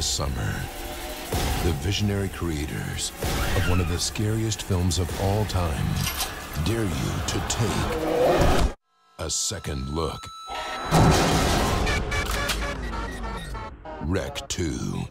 this summer, the visionary creators of one of the scariest films of all time dare you to take a second look. REC 2.